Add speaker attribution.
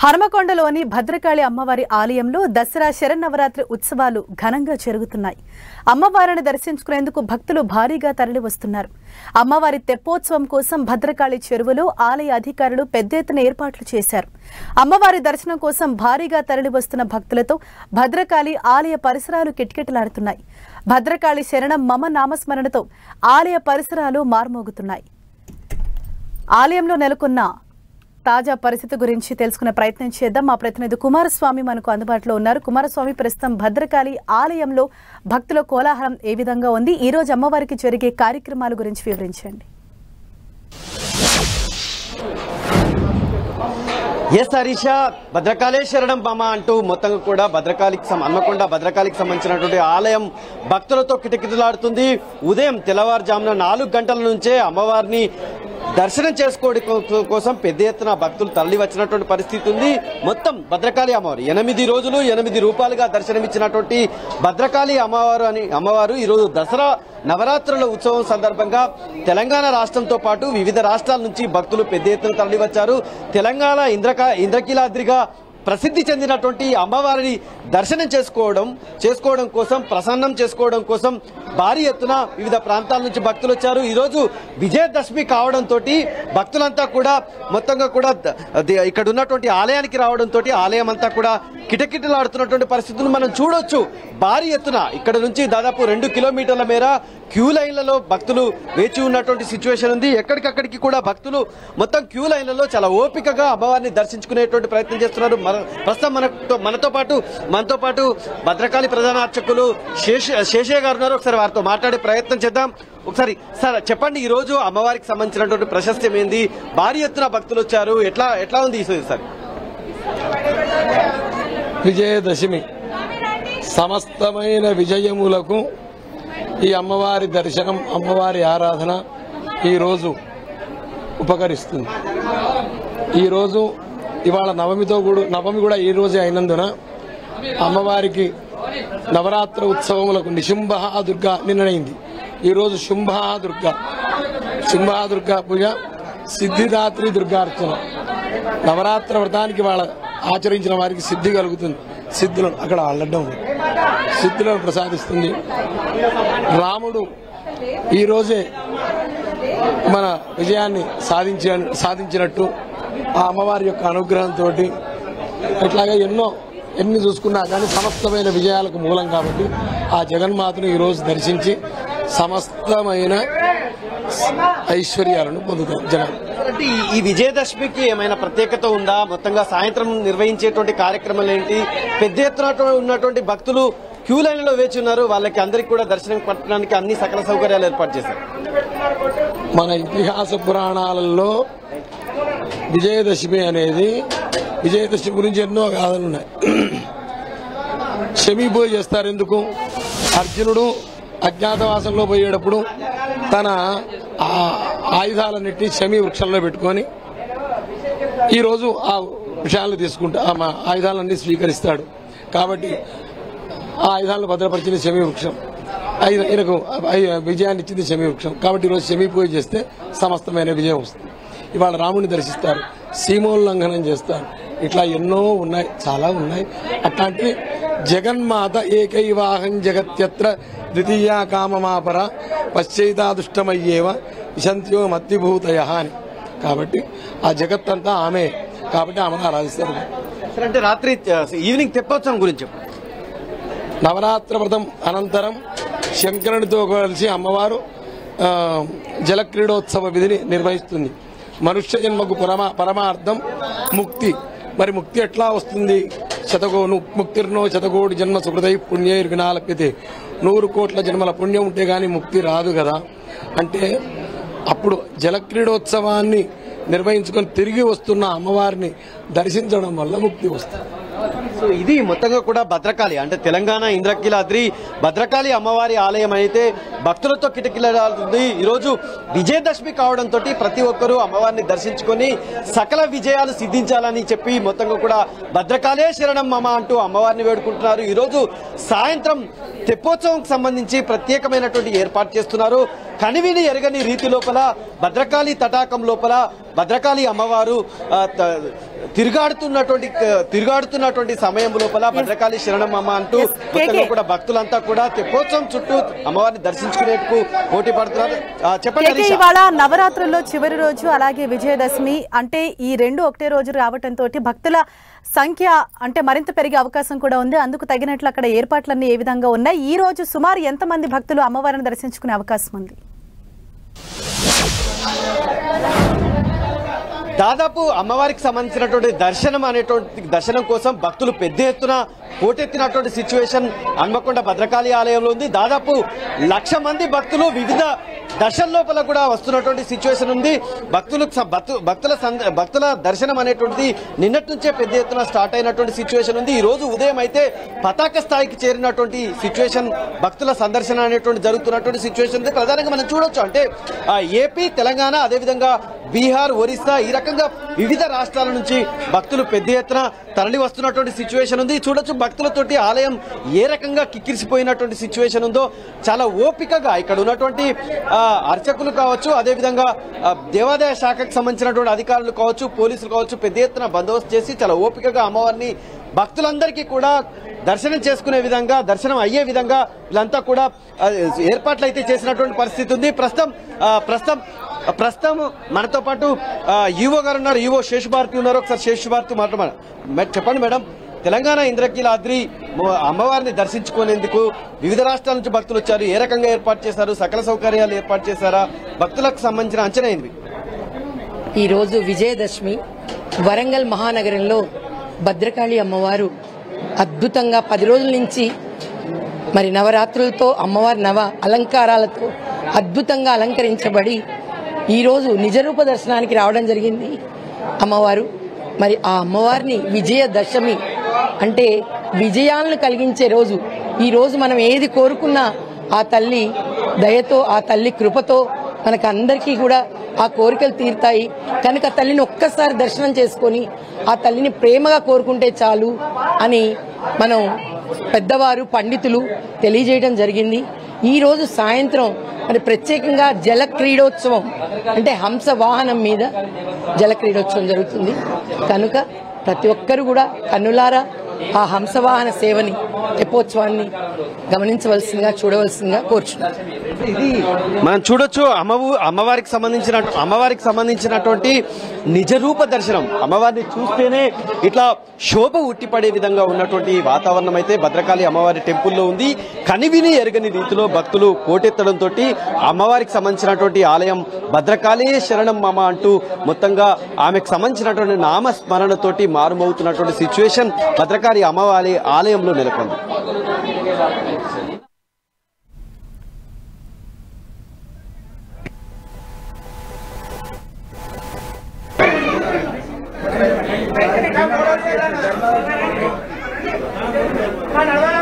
Speaker 1: హనుమకొండలోని భద్రకాళి అమ్మవారి ఆలయంలో దసరా శరన్నవరాత్రి ఉత్సవాలు ఘనంగా జరుగుతున్నాయి. అమ్మవారిని దర్శించుకునేందుకు భక్తులు భారీగా తరలి వస్తున్నారు అమ్మవారి తెప్పోత్సవం కోసం భద్రకాళి చెరువులో ఆలయ అధికారులు పెద్ద ఎత్తున ఏర్పాట్లు చేశారు. అమ్మవారి దర్శనం కోసం భారీగా తరలి వస్తున్న భక్తులతో భద్రకాళి ఆలయ పరిసరాలు కిటకిటలాడుతున్నాయి. భద్రకాళి శరణం మమ నామస్మరణతో ఆలయ పరిసరాలు మార్మోగుతున్నాయి. ఆలయంలో నెలకొన్న తాజా పరిస్థితి గురించి తెలుసుకునే ప్రయత్నం చేద్దాం. మా ప్రతినిధి కుమారస్వామి మనకు అందుబాటులో ఉన్నారు. కుమారస్వామి ప్రస్తుతం భద్రకాళి ఆలయంలో భక్తుల కోలాహలం ఏ విధంగా ఉంది? ఈ రోజు అమ్మవారికి జరిగే కార్యక్రమాల గురించి వివరించండి.
Speaker 2: ఎస్ హరీష భద్రకాళేశ్వరణం బమ అంటూ మొత్తంగా కూడా భద్రకాళికి సం- హన్మకొండ భద్రకాళికి సంబంధించినటువంటి ఆలయం భక్తులతో కిటకిటలాడుతుంది. ఉదయం తెల్లవారుజామున నాలుగు గంటల నుంచే అమ్మవారిని దర్శనం చేసుకోవడం కోసం పెద్ద ఎత్తున భక్తులు తరలి వచ్చినటువంటి పరిస్థితి ఉంది. మొత్తం భద్రకాళి అమ్మవారు. ఎనిమిది రోజులు ఎనిమిది రూపాయలుగా దర్శనమిచ్చినటువంటి భద్రకాళి అమ్మవారు అని అమ్మవారు ఈరోజు దసరా నవరాత్రుల ఉత్సవం సందర్భంగా తెలంగాణ రాష్ట్రంతో పాటు వివిధ రాష్ట్రాల నుంచి భక్తులు పెద్ద ఎత్తున తరలి వచ్చారు తెలంగాణ ఇంద్రక ఇంద్రకీలాద్రిగా ప్రసిద్ధి చెందినటువంటి అమ్మవారిని దర్శనం చేసుకోవడం చేసుకోవడం కోసం ప్రసన్నం చేసుకోవడం కోసం భారీ ఎత్తున వివిధ ప్రాంతాల నుంచి భక్తులు వచ్చారు. ఈరోజు విజయదశమి కావడంతో భక్తులంతా కూడా మొత్తంగా కూడా ఇక్కడ ఉన్నటువంటి ఆలయానికి రావడంతో ఆలయం అంతా కూడా కిటకిటలాడుతున్నటువంటి పరిస్థితులు మనం చూడొచ్చు. భారీ ఎత్తున ఇక్కడ నుంచి దాదాపు రెండు కిలోమీటర్ల మేర క్యూ లైన్లలో భక్తులు వేచి ఉన్నటువంటి సిచ్యువేషన్ ఉంది. ఎక్కడికక్కడికి కూడా భక్తులు మొత్తం క్యూ లైన్లలో చాలా ఓపికగా అమ్మవారిని దర్శించుకునేటువంటి ప్రయత్నం చేస్తున్నారు. మన- ప్రస్తుతం మనతో మనతో పాటు మనతో పాటు భద్రకాళి ప్రధాన అర్చకులు శేష శేషయ్య గారు ఉన్నారు. ఒకసారి వారితో మాట్లాడే ప్రయత్నం చేద్దాం. ఒకసారి సార్ చెప్పండి ఈ రోజు అమ్మవారికి సంబంధించినటువంటి ప్రశస్తం ఏంది భారీ ఎత్తున భక్తులు వచ్చారు. ఎట్లా ఎట్లా ఉంది ఈ సార్?
Speaker 3: విజయదశమి. సమస్తమైన విజయములకు ఈ అమ్మవారి దర్శనం అమ్మవారి ఆరాధన ఈరోజు ఉపకరిస్తుంది. ఈరోజు ఇవాళ నవమితో కూడా నవమి కూడా ఈ రోజే అయినందున అమ్మవారికి నవరాత్ర ఉత్సవములకు నిశుంభ దుర్గా నిర్ణయింది ఈరోజు శుంభ దుర్గా. శుంభ దుర్గా పూజ సిద్ధిదాత్రి దుర్గార్చన. నవరాత్ర వ్రతానికి వాళ్ళ ఆచరించిన వారికి సిద్ధి కలుగుతుంది. సిద్ధులను అక్కడ అల్లడం సిద్ధులను ప్రసాదిస్తుంది. రాముడు ఈరోజే మన విజయాన్ని సాధించ సాధించినట్టు ఆ అమ్మవారి యొక్క అనుగ్రహంతో ఇట్లాగా ఎన్నో ఎన్ని చూసుకున్నా కానీ సమస్తమైన విజయాలకు మూలం కాబట్టి ఆ జగన్మాతను ఈరోజు దర్శించి సమస్తమైన ఐశ్వర్యాలను పొందుతారు జనాలు.
Speaker 2: అంటే ఈ- విజయదశమికి ఏమైనా ప్రత్యేకత ఉందా? మొత్తంగా సాయంత్రం నిర్వహించేటువంటి కార్యక్రమాలు ఏంటి? పెద్ద ఎత్తున ఉన్నటువంటి భక్తులు క్యూ లైన్లో వేచి ఉన్నారు. వాళ్ళకి అందరికి కూడా దర్శనం పట్టడానికి అన్ని సకల సౌకర్యాలు ఏర్పాటు చేశారు.
Speaker 3: మన ఇతిహాస పురాణాలలో విజయదశమి అనేది విజయదశమి గురించి ఎన్నో గాథలు ఉన్నాయి. శమి పూజ చేస్తారు ఎందుకు? అర్జునుడు అజ్ఞాతవాసంలో పోయేటప్పుడు తన ఆ ఆయుధాలన్నిటి శమి వృక్షంలో పెట్టుకొని ఈరోజు ఆ విషయాలను తీసుకుంటా ఆ మా ఆయుధాలన్నీ స్వీకరిస్తాడు. కాబట్టి ఆ ఆయుధాలను భద్రపరిచింది శమి వృక్షం. ఈయనకు విజయాన్ని ఇచ్చింది శమి వృక్షం. కాబట్టి ఈరోజు శమి పూజ చేస్తే సమస్తమైన విజయం వస్తుంది. ఇవాళ రాముని దర్శిస్తారు సీమోల్లంఘనం చేస్తారు. ఇట్లా ఎన్నో ఉన్నాయి చాలా ఉన్నాయి. అట్లాంటి జగన్మాత ఏకైవాహం జగత్యత్ర ద్వితీయా కామమాపర పశ్చైతాదుష్టమయ్యేవ విశంత్యో మత్తిభూతయ అని. కాబట్టి ఆ జగత్తంతా ఆమె. కాబట్టి ఆమెను ఆరాధిస్తారు.
Speaker 2: అంటే రాత్రి ఈవినింగ్ తెప్పోత్సవం గురించి
Speaker 3: నవరాత్ర వ్రతం అనంతరం శంకరునితో కలిసి అమ్మవారు జలక్రీడోత్సవ విధిని నిర్వహిస్తుంది. మనుష్య జన్మకు పరమా పరమార్థం ముక్తి. మరి ముక్తి ఎట్లా వస్తుంది? శతగోను ముక్తిర్నో శతకోటి జన్మ సుహృదయ పుణ్య వినాలప్యతే నూరు కోట్ల జన్మల పుణ్యం ఉంటే కానీ ముక్తి రాదు కదా. అంటే అప్పుడు జలక్రీడోత్సవాన్ని నిర్వహించుకొని తిరిగి వస్తున్న అమ్మవారిని దర్శించడం వల్ల ముక్తి వస్తుంది.
Speaker 2: సో ఇది మొత్తంగా కూడా భద్రకాళి అంటే తెలంగాణ ఇంద్రకీలాద్రి భద్రకాళి అమ్మవారి ఆలయం అయితే భక్తులతో కిటకిలాడుతుంది. ఈరోజు విజయదశమి కావడంతో ప్రతి ఒక్కరూ అమ్మవారిని దర్శించుకొని సకల విజయాలు సిద్ధించాలని చెప్పి మొత్తంగా కూడా భద్రకాళే శరణం మమ అంటూ అమ్మవారిని వేడుకుంటున్నారు. ఈరోజు సాయంత్రం తెప్పోత్సవంకి సంబంధించి ప్రత్యేకమైనటువంటి ఏర్పాటు చేస్తున్నారు. కనివిని ఎరగని రీతి లోపల భద్రకాళి తటాకం లోపల భద్రకాళి అమ్మవారు తిరుగాడుతున్నటువంటి తిరుగాడుతున్నటువంటి సమయం లోపల భద్రకాళి శరణం అమ్మ అంటూ. కూడా భక్తులంతా కూడా తెప్పోత్సవం చుట్టూ అమ్మవారిని దర్శించుకునేందుకు పోటీ పడుతున్నారు. చెప్పండి.
Speaker 1: ఇవాళ నవరాత్రుల్లో చివరి రోజు అలాగే విజయదశమి అంటే ఈ రెండు ఒకటే రోజు రావటంతో భక్తుల సంఖ్య అంటే మరింత పెరిగే అవకాశం కూడా ఉంది. అందుకు తగినట్లు అక్కడ ఏర్పాట్లన్నీ ఏ విధంగా ఉన్నాయి? ఈ రోజు సుమారు ఎంతమంది భక్తులు అమ్మవారిని దర్శించుకునే అవకాశం ఉంది?
Speaker 2: దాదాపు అమ్మవారికి సంబంధించినటువంటి దర్శనం అనేటువంటి దర్శనం కోసం భక్తులు పెద్ద ఎత్తున పోటెత్తినటువంటి సిచ్యువేషన్ హన్మకొండ భద్రకాళి ఆలయంలో ఉంది. దాదాపు లక్ష మంది భక్తులు వివిధ దర్శన లోపల కూడా వస్తున్నటువంటి సిచ్యువేషన్ ఉంది. భక్తులకు భక్తుల సంద- భక్తుల దర్శనం అనేటువంటిది నిన్నటి నుంచే పెద్ద ఎత్తున స్టార్ట్ అయినటువంటి సిచ్యువేషన్ ఉంది. ఈ రోజు ఉదయం అయితే పతాక స్థాయికి చేరినటువంటి సిచ్యువేషన్ భక్తుల సందర్శన అనేటువంటి జరుగుతున్నటువంటి సిచ్యువేషన్ ఉంది. ప్రధానంగా మనం చూడొచ్చు అంటే ఆ, ఏపీ తెలంగాణ అదేవిధంగా బీహార్ ఒరిస్సా ఈ రకంగా వివిధ రాష్ట్రాల నుంచి భక్తులు పెద్ద ఎత్తున తరలి వస్తున్నటువంటి సిచ్యువేషన్ ఉంది. చూడొచ్చు భక్తులతోటి ఆలయం ఏ రకంగా కిక్కిరిసిపోయినటువంటి సిచ్యువేషన్ ఉందో. చాలా ఓపికగా ఇక్కడ ఉన్నటువంటి అర్చకులు కావచ్చు అదేవిధంగా దేవాదాయ శాఖకు సంబంధించినటువంటి అధికారులు కావచ్చు పోలీసులు కావచ్చు పెద్ద ఎత్తున బందోబస్తు చేసి చాలా ఓపికగా అమ్మవారిని భక్తులందరికీ కూడా దర్శనం చేసుకునే విధంగా దర్శనం అయ్యే విధంగా వీళ్ళంతా కూడా ఏర్పాట్లు అయితే చేసినటువంటి పరిస్థితి ఉంది. ప్రస్తుతం ప్రస్తుతం ప్రస్తుతం మనతో పాటు ఈవో గారు ఉన్నారు ఈవో శేషభారతి ఉన్నారు. ఒకసారి శేషభారతి మాట్లాడ చెప్పండి మేడం. తెలంగాణ ఇంద్రకీలాద్రి అమ్మవారిని దర్శించుకునేందుకు వివిధ రాష్ట్రాల నుంచి భక్తులు వచ్చారు. ఏ రకంగా ఏర్పాటు చేశారు? సకల సౌకర్యాలు ఏర్పాటు చేశారా? భక్తులకు సంబంధించిన అంచనా ఏంది?
Speaker 4: ఈరోజు విజయదశమి. వరంగల్ మహానగరంలో భద్రకాళి అమ్మవారు అద్భుతంగా పది రోజుల నుంచి మరి నవరాత్రులతో అమ్మవారి నవ అలంకారాలతో అద్భుతంగా అలంకరించబడి ఈరోజు నిజరూప దర్శనానికి రావడం జరిగింది. అమ్మవారు మరి ఆ అమ్మవారిని విజయదశమి అంటే విజయాలను కలిగించే రోజు. ఈ రోజు మనం ఏది కోరుకున్నా ఆ తల్లి దయతో ఆ తల్లి కృపతో మనకు అందరికీ కూడా ఆ కోరికలు తీరుతాయి. కనుక తల్లిని ఒక్కసారి దర్శనం చేసుకొని ఆ తల్లిని ప్రేమగా కోరుకుంటే చాలు అని మనం పెద్దవారు పండితులు తెలియజేయడం జరిగింది. ఈరోజు సాయంత్రం మరి ప్రత్యేకంగా జల క్రీడోత్సవం అంటే హంస వాహనం మీద జల క్రీడోత్సవం జరుగుతుంది. కనుక ప్రతి ఒక్కరు కూడా కన్నులారా ఆ హంసవాహన సేవని తెప్పోత్సవాన్ని గమనించవలసిందిగా చూడవలసిందిగా కోరుచున్నారు
Speaker 2: ఇది మనం చూడొచ్చు అమ్మవు అమ్మవారికి సంబంధించిన అమ్మవారికి సంబంధించినటువంటి నిజ రూప దర్శనం. అమ్మవారిని చూస్తేనే ఇట్లా శోభ ఉట్టిపడే విధంగా ఉన్నటువంటి వాతావరణం అయితే భద్రకాళి అమ్మవారి టెంపుల్లో ఉంది. కనివిని ఎరగని రీతిలో భక్తులు పోటెత్తడంతో అమ్మవారికి సంబంధించినటువంటి ఆలయం భద్రకాళి శరణం మామ అంటూ మొత్తంగా ఆమెకు సంబంధించినటువంటి నామస్మరణతోటి మారుమవుతున్నటువంటి సిచ్యువేషన్ భద్రకాళి శ్రీవారి అమ్మవారి ఆలయంలో నెలకొంది.
Speaker 5: నడవాలి